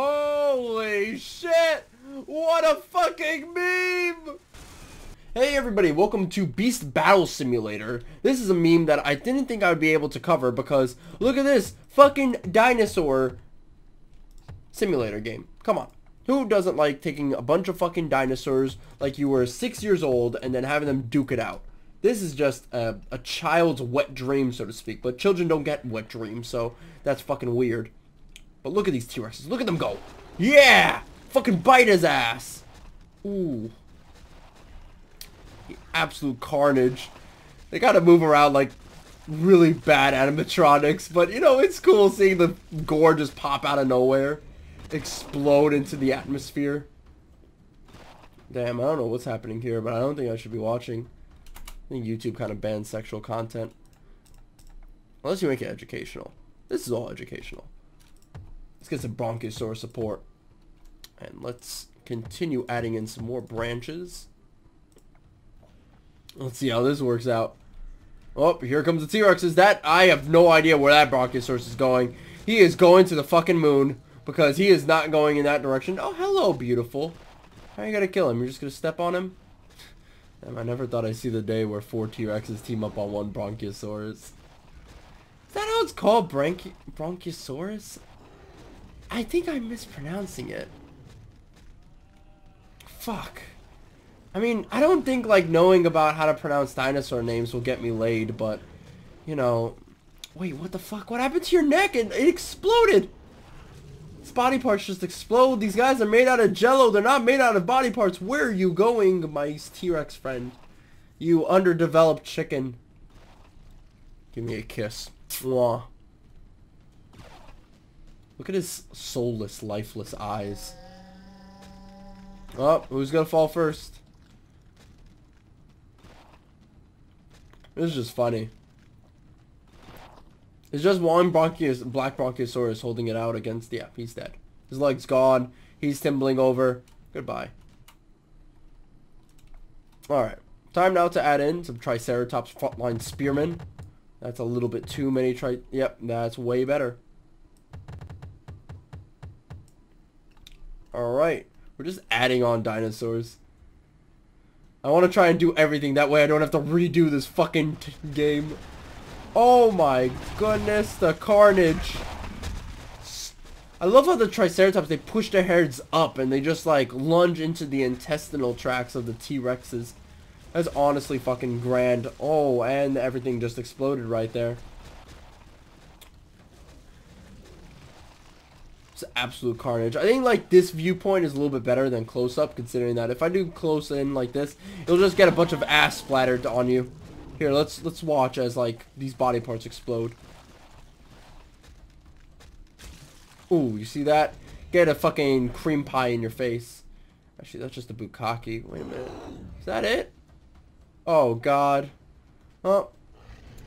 Holy shit! What a fucking meme! Hey everybody, welcome to Beast Battle Simulator. This is a meme that I didn't think I would be able to cover because look at this fucking dinosaur simulator game. Come on. Who doesn't like taking a bunch of fucking dinosaurs like you were six years old and then having them duke it out? This is just a, a child's wet dream, so to speak. But children don't get wet dreams, so that's fucking weird. But look at these T-Rexes. Look at them go. Yeah! Fucking bite his ass. Ooh. Absolute carnage. They gotta move around like really bad animatronics, but you know, it's cool seeing the gore just pop out of nowhere. Explode into the atmosphere. Damn, I don't know what's happening here, but I don't think I should be watching. I think YouTube kind of bans sexual content. Unless you make it educational. This is all educational. Let's get some Bronchiosaur support. And let's continue adding in some more branches. Let's see how this works out. Oh, here comes the T-Rexes. That, I have no idea where that Bronchiosaurus is going. He is going to the fucking moon because he is not going in that direction. Oh, hello, beautiful. How are you gonna kill him? You're just gonna step on him? Damn, I never thought I'd see the day where four T-Rexes team up on one Bronchiosaurus. Is that how it's called? Bronchiosaurus? I think I'm mispronouncing it. Fuck. I mean, I don't think, like, knowing about how to pronounce dinosaur names will get me laid, but, you know... Wait, what the fuck? What happened to your neck? It, it exploded! Its body parts just explode. These guys are made out of jello. They're not made out of body parts. Where are you going, my T-Rex friend? You underdeveloped chicken. Give me a kiss. Mwah. Look at his soulless, lifeless eyes. Oh, who's gonna fall first? This is just funny. It's just one Bronchios, Black Bronchiosaurus holding it out against... the... Yeah, he's dead. His leg's gone. He's tumbling over. Goodbye. Alright. Time now to add in some Triceratops frontline spearmen. That's a little bit too many tri... Yep, that's way better. Alright. We're just adding on dinosaurs. I want to try and do everything. That way I don't have to redo this fucking game. Oh my goodness, the carnage. I love how the Triceratops, they push their heads up and they just like lunge into the intestinal tracts of the T-Rexes. That's honestly fucking grand. Oh, and everything just exploded right there. It's absolute carnage. I think like this viewpoint is a little bit better than close up considering that if I do close in like this, it'll just get a bunch of ass splattered on you. Here, let's let's watch as like these body parts explode. Ooh, you see that? Get a fucking cream pie in your face. Actually, that's just a bukkake. Wait a minute. Is that it? Oh god. Oh.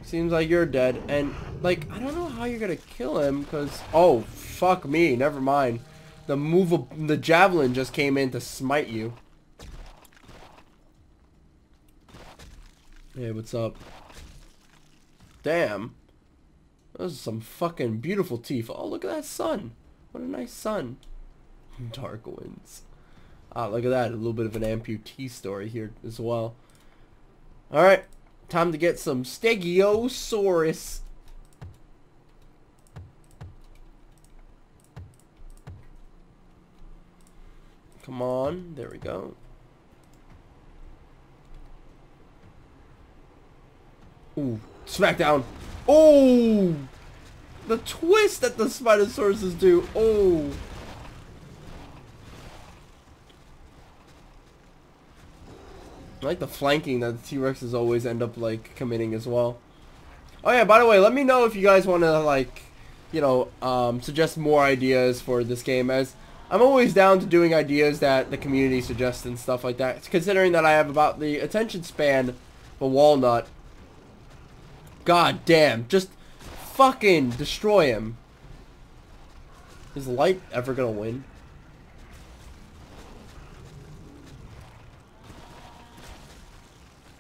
Seems like you're dead. And like I don't know how you're gonna kill him because oh fuck me, never mind. The move the javelin just came in to smite you. Hey, what's up? Damn. Those are some fucking beautiful teeth. Oh, look at that sun. What a nice sun. Dark winds. Ah, look at that. A little bit of an amputee story here as well. Alright. Time to get some Stegiosaurus. Come on. There we go. Ooh, smackdown. Oh, the twist that the Spinosaurus do. Oh. I like the flanking that the T-Rexes always end up like committing as well. Oh yeah, by the way, let me know if you guys want to like, you know, um, suggest more ideas for this game as I'm always down to doing ideas that the community suggests and stuff like that. Considering that I have about the attention span of a walnut God damn. Just fucking destroy him. Is light ever gonna win?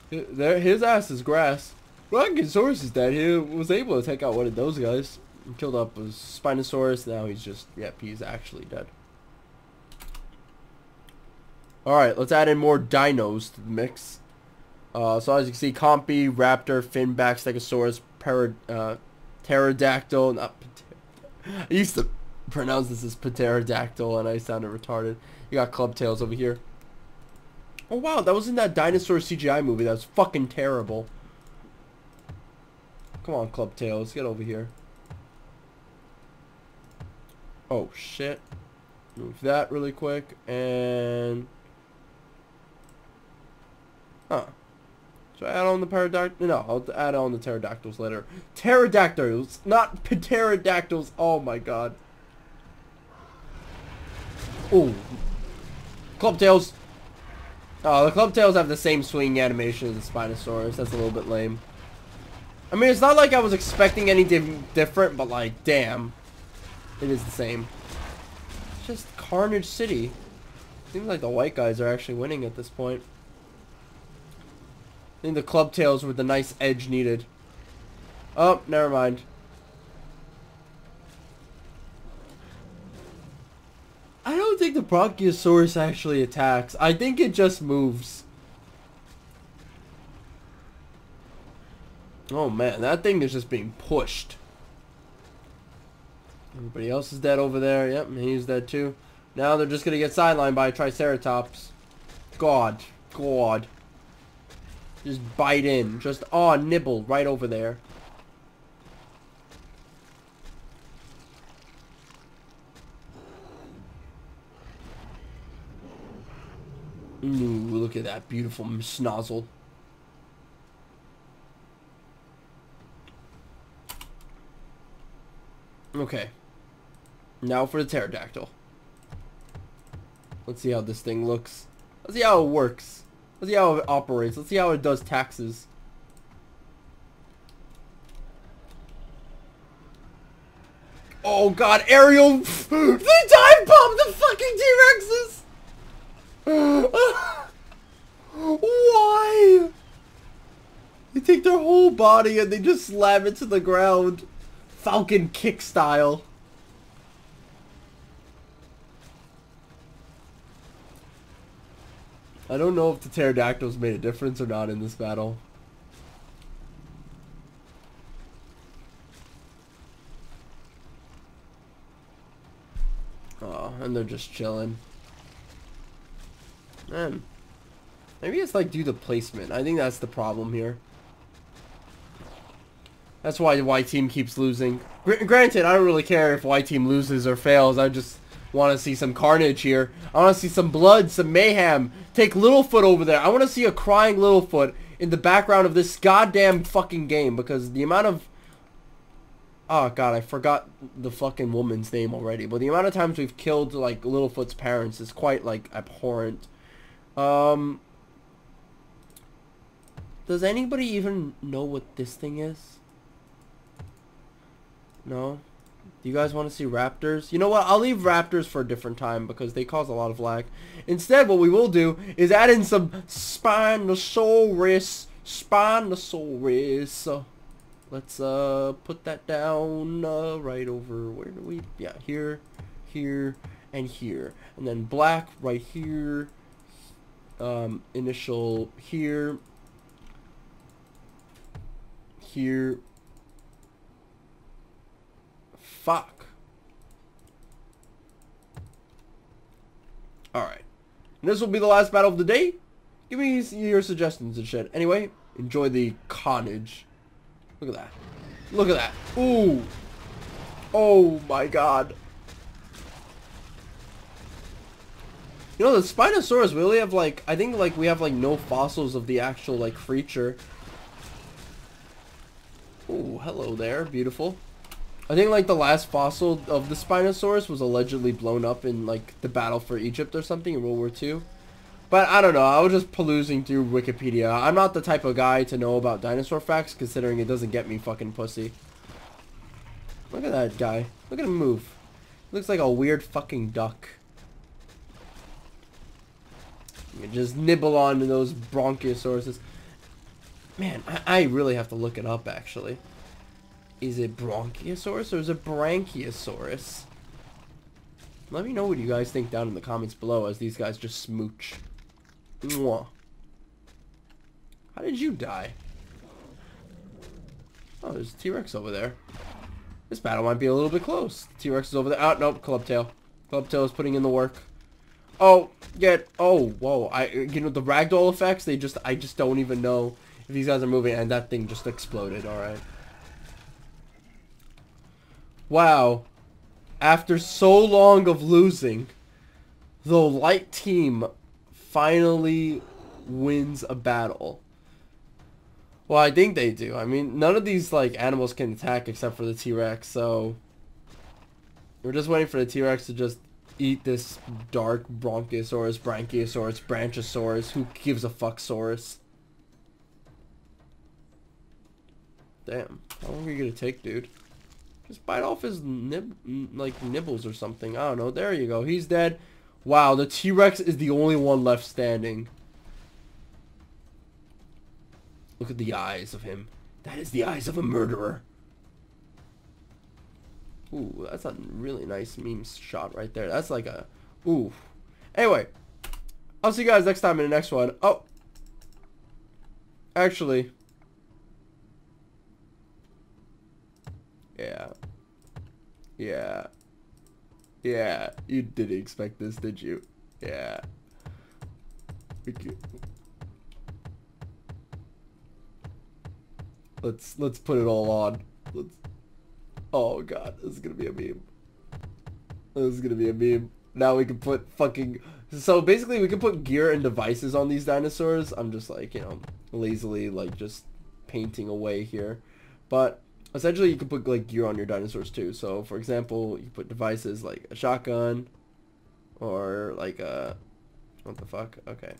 There, his ass is grass. Bronchosaurus is dead. He was able to take out one of those guys. Killed up a Spinosaurus. Now he's just, yep, he's actually dead. Alright, let's add in more dinos to the mix. Uh, so as you can see, Compy, Raptor, Finback, Stegosaurus, uh, Pterodactyl, not I used to pronounce this as Pterodactyl and I sounded retarded. You got Clubtails over here. Oh wow, that was in that dinosaur CGI movie. That was fucking terrible. Come on, Clubtails, get over here. Oh shit. Move that really quick and Huh. Should I add on the pterodactyl? No, I'll add on the pterodactyls later. Pterodactyls, not pterodactyls. Oh my god. Ooh. Clubtails. Oh, the Clubtails have the same swinging animation as the Spinosaurus. That's a little bit lame. I mean, it's not like I was expecting anything different, but like, damn. It is the same. It's just Carnage City. Seems like the white guys are actually winning at this point. I think the Clubtails with the nice edge needed. Oh, never mind. I don't think the Bronchiosaurus actually attacks. I think it just moves. Oh man, that thing is just being pushed. Everybody else is dead over there. Yep, he's dead too. Now they're just gonna get sidelined by Triceratops. God. God. Just bite in. Just, oh, nibble right over there. Ooh, look at that beautiful snozzle. Okay. Now for the pterodactyl. Let's see how this thing looks. Let's see how it works. Let's see how it operates. Let's see how it does taxes. Oh god, Ariel! they dive bombed the fucking T-Rexes! Why? They take their whole body and they just slam it to the ground. Falcon kick style. I don't know if the pterodactyls made a difference or not in this battle. Oh, and they're just chilling. Man. Maybe it's like due to placement. I think that's the problem here. That's why the white team keeps losing. Gr granted, I don't really care if white team loses or fails. I just want to see some carnage here. I want to see some blood, some mayhem. Take Littlefoot over there. I want to see a crying Littlefoot in the background of this goddamn fucking game because the amount of... Oh god, I forgot the fucking woman's name already. But the amount of times we've killed like Littlefoot's parents is quite like abhorrent. Um... Does anybody even know what this thing is? No? Do you guys want to see raptors? You know what? I'll leave raptors for a different time because they cause a lot of lag. Instead, what we will do is add in some Spinosaurus. Spinosaurus. Let's uh put that down uh, right over, where do we? Yeah, here, here, and here. And then black right here. Um, initial here. Here, Fuck. Alright. this will be the last battle of the day. Give me your suggestions and shit. Anyway, enjoy the carnage. Look at that. Look at that. Ooh. Oh my god. You know, the Spinosaurus, we only have like, I think like we have like no fossils of the actual like creature. Oh, hello there. Beautiful. I think like the last fossil of the Spinosaurus was allegedly blown up in like the battle for Egypt or something in World War II. But I don't know. I was just perusing through Wikipedia. I'm not the type of guy to know about dinosaur facts, considering it doesn't get me fucking pussy. Look at that guy. Look at him move. Looks like a weird fucking duck. You just nibble on those bronchiosauruses. Man, I, I really have to look it up, actually. Is it Bronchiosaurus or is it Brachiosaurus? Let me know what you guys think down in the comments below as these guys just smooch. Mwah. How did you die? Oh, there's a T-Rex over there. This battle might be a little bit close. T-Rex is over there. Oh, nope, Clubtail. Clubtail is putting in the work. Oh, get, oh, whoa. I, you know, the ragdoll effects, they just, I just don't even know if these guys are moving, and that thing just exploded, alright. Wow. After so long of losing, the light team finally wins a battle. Well, I think they do. I mean, none of these like animals can attack except for the T-Rex, so we're just waiting for the T-Rex to just eat this dark Bronchiosaurus, Brachiosaurus, Branchosaurus. Who gives a fuck, Saurus? Damn, how long are you gonna take, dude? Just bite off his nib, like nibbles or something. I don't know. There you go. He's dead. Wow, the T-Rex is the only one left standing. Look at the eyes of him. That is the eyes of a murderer. Ooh, that's a really nice meme shot right there. That's like a... Ooh. Anyway. I'll see you guys next time in the next one. Oh. Actually. Yeah. Yeah. Yeah. You didn't expect this, did you? Yeah. Let's let's put it all on. Let's. Oh god, this is gonna be a meme. This is gonna be a meme. Now we can put fucking. So basically, we can put gear and devices on these dinosaurs. I'm just like you know lazily like just painting away here, but essentially you can put like gear on your dinosaurs too. So for example, you put devices like a shotgun, or like a what the fuck? Okay.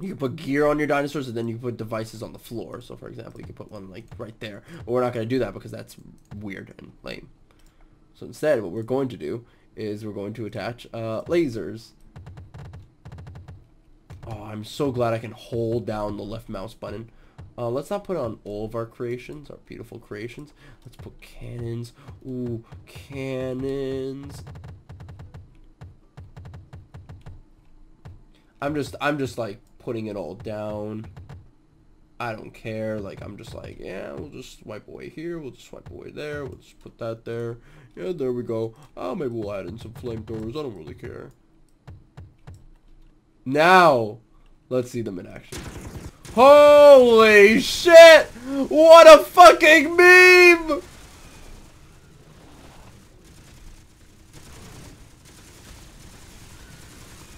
You can put gear on your dinosaurs and then you can put devices on the floor. So for example, you can put one like right there. But we're not going to do that because that's weird and lame. So instead, what we're going to do is we're going to attach uh, lasers. Oh, I'm so glad I can hold down the left mouse button. Uh, let's not put on all of our creations, our beautiful creations. Let's put cannons. Ooh, cannons. I'm just, I'm just like putting it all down. I don't care. Like, I'm just like, yeah, we'll just wipe away here. We'll just wipe away there. We'll just put that there. Yeah, there we go. Oh, maybe we'll add in some flamethrowers. I don't really care. Now, let's see them in action. Holy shit! What a fucking meme!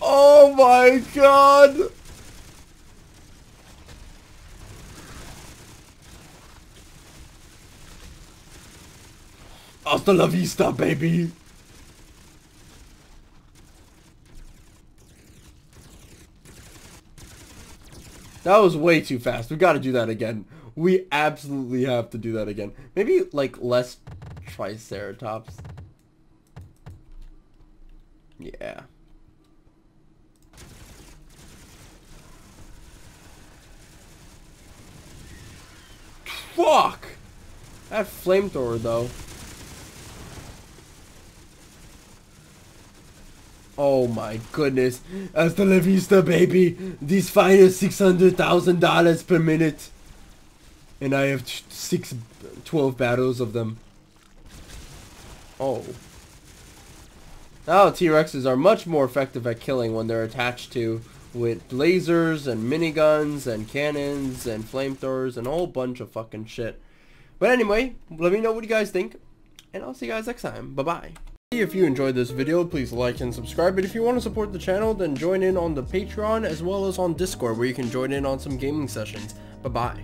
Oh my god! Hasta la vista, baby! That was way too fast. We gotta do that again. We absolutely have to do that again. Maybe, like, less Triceratops. Yeah. Fuck! That flamethrower, though. Oh my goodness. Hasta la vista, baby. These fine is $600,000 per minute. And I have six, 12 battles of them. Oh. Now T-Rexes are much more effective at killing when they're attached to with lasers and miniguns and cannons and flamethrowers and a whole bunch of fucking shit. But anyway, let me know what you guys think. And I'll see you guys next time. Bye-bye. If you enjoyed this video, please like and subscribe. But if you want to support the channel, then join in on the Patreon as well as on Discord where you can join in on some gaming sessions. Bye-bye.